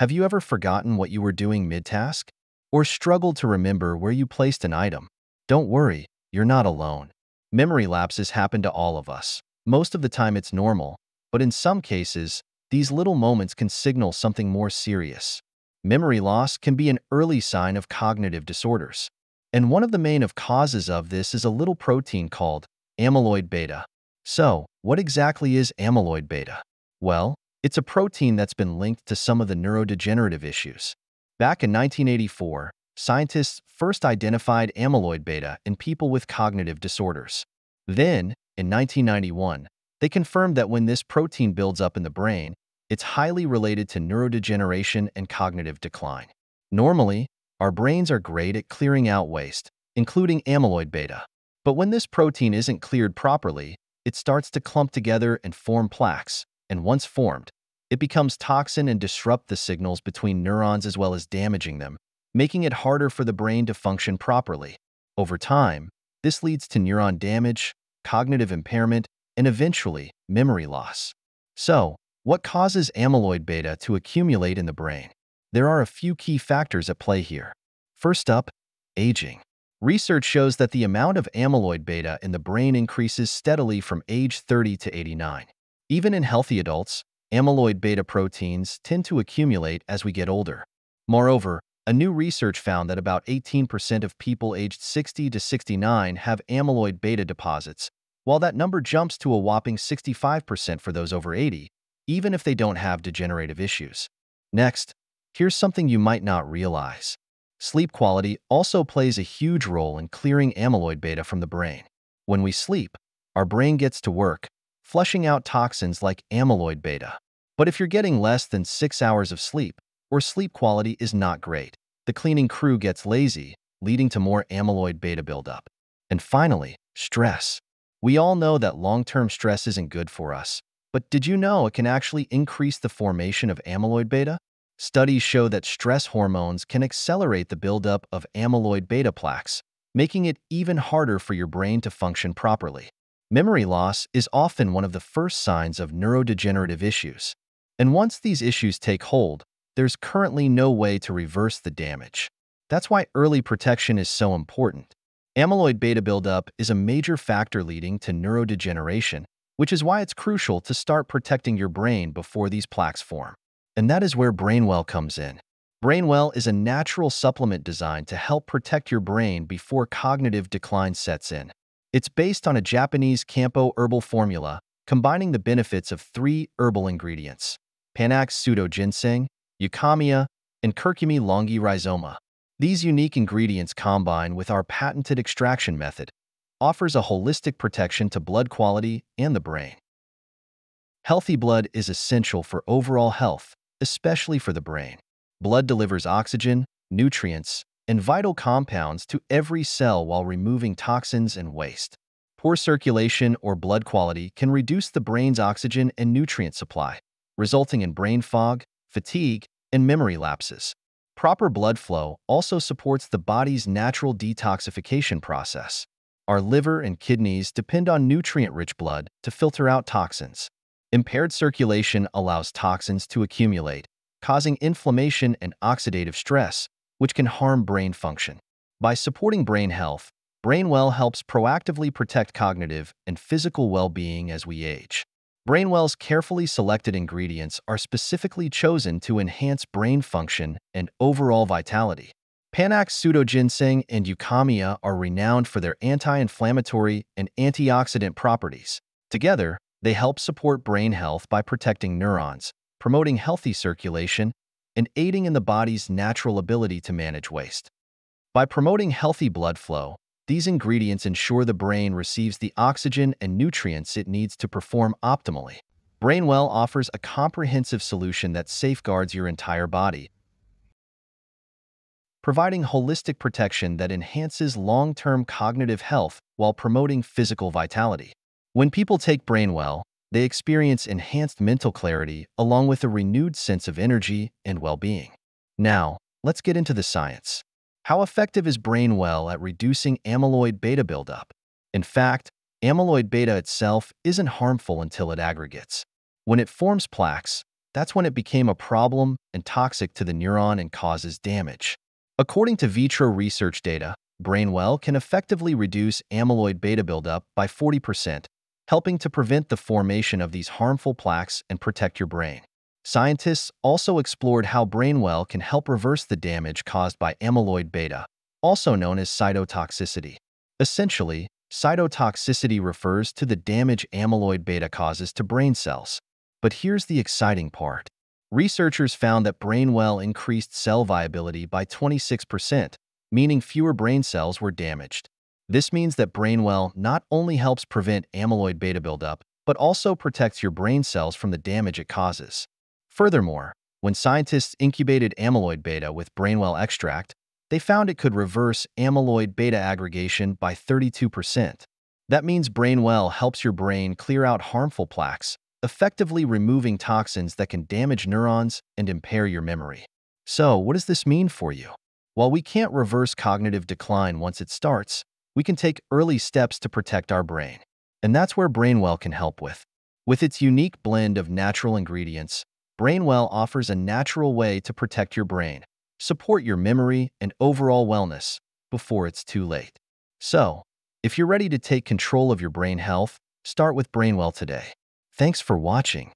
Have you ever forgotten what you were doing mid-task? Or struggled to remember where you placed an item? Don't worry, you're not alone. Memory lapses happen to all of us. Most of the time it's normal, but in some cases, these little moments can signal something more serious. Memory loss can be an early sign of cognitive disorders. And one of the main of causes of this is a little protein called amyloid beta. So, what exactly is amyloid beta? Well, it's a protein that's been linked to some of the neurodegenerative issues. Back in 1984, scientists first identified amyloid beta in people with cognitive disorders. Then, in 1991, they confirmed that when this protein builds up in the brain, it's highly related to neurodegeneration and cognitive decline. Normally, our brains are great at clearing out waste, including amyloid beta. But when this protein isn't cleared properly, it starts to clump together and form plaques, and once formed, it becomes toxin and disrupt the signals between neurons as well as damaging them, making it harder for the brain to function properly. Over time, this leads to neuron damage, cognitive impairment, and eventually, memory loss. So, what causes amyloid beta to accumulate in the brain? There are a few key factors at play here. First up, aging. Research shows that the amount of amyloid beta in the brain increases steadily from age 30 to 89. Even in healthy adults, amyloid beta proteins tend to accumulate as we get older. Moreover, a new research found that about 18% of people aged 60 to 69 have amyloid beta deposits, while that number jumps to a whopping 65% for those over 80, even if they don't have degenerative issues. Next, here's something you might not realize. Sleep quality also plays a huge role in clearing amyloid beta from the brain. When we sleep, our brain gets to work, flushing out toxins like amyloid beta. But if you're getting less than 6 hours of sleep, or sleep quality is not great, the cleaning crew gets lazy, leading to more amyloid beta buildup. And finally, stress. We all know that long-term stress isn't good for us, but did you know it can actually increase the formation of amyloid beta? Studies show that stress hormones can accelerate the buildup of amyloid beta plaques, making it even harder for your brain to function properly. Memory loss is often one of the first signs of neurodegenerative issues. And once these issues take hold, there's currently no way to reverse the damage. That's why early protection is so important. Amyloid beta buildup is a major factor leading to neurodegeneration which is why it's crucial to start protecting your brain before these plaques form. And that is where Brainwell comes in. Brainwell is a natural supplement designed to help protect your brain before cognitive decline sets in. It's based on a Japanese Kampo herbal formula, combining the benefits of three herbal ingredients, Panax pseudo-ginseng, Eucommia, and Curcumin longi rhizoma. These unique ingredients combine with our patented extraction method, offers a holistic protection to blood quality and the brain. Healthy blood is essential for overall health, especially for the brain. Blood delivers oxygen, nutrients, and vital compounds to every cell while removing toxins and waste. Poor circulation or blood quality can reduce the brain's oxygen and nutrient supply, resulting in brain fog, fatigue, and memory lapses. Proper blood flow also supports the body's natural detoxification process, our liver and kidneys depend on nutrient-rich blood to filter out toxins. Impaired circulation allows toxins to accumulate, causing inflammation and oxidative stress, which can harm brain function. By supporting brain health, Brainwell helps proactively protect cognitive and physical well-being as we age. Brainwell's carefully selected ingredients are specifically chosen to enhance brain function and overall vitality. Panax pseudoginseng and Eucommia are renowned for their anti-inflammatory and antioxidant properties. Together, they help support brain health by protecting neurons, promoting healthy circulation, and aiding in the body's natural ability to manage waste. By promoting healthy blood flow, these ingredients ensure the brain receives the oxygen and nutrients it needs to perform optimally. Brainwell offers a comprehensive solution that safeguards your entire body, providing holistic protection that enhances long-term cognitive health while promoting physical vitality. When people take Brainwell, they experience enhanced mental clarity along with a renewed sense of energy and well-being. Now, let's get into the science. How effective is Brainwell at reducing amyloid beta buildup? In fact, amyloid beta itself isn't harmful until it aggregates. When it forms plaques, that's when it became a problem and toxic to the neuron and causes damage. According to vitro research data, Brainwell can effectively reduce amyloid beta buildup by 40%, helping to prevent the formation of these harmful plaques and protect your brain. Scientists also explored how Brainwell can help reverse the damage caused by amyloid beta, also known as cytotoxicity. Essentially, cytotoxicity refers to the damage amyloid beta causes to brain cells. But here's the exciting part. Researchers found that Brainwell increased cell viability by 26%, meaning fewer brain cells were damaged. This means that Brainwell not only helps prevent amyloid beta buildup, but also protects your brain cells from the damage it causes. Furthermore, when scientists incubated amyloid beta with Brainwell extract, they found it could reverse amyloid beta aggregation by 32%. That means Brainwell helps your brain clear out harmful plaques, effectively removing toxins that can damage neurons and impair your memory. So, what does this mean for you? While we can't reverse cognitive decline once it starts, we can take early steps to protect our brain. And that's where Brainwell can help with. With its unique blend of natural ingredients, Brainwell offers a natural way to protect your brain, support your memory, and overall wellness before it's too late. So, if you're ready to take control of your brain health, start with Brainwell today. Thanks for watching.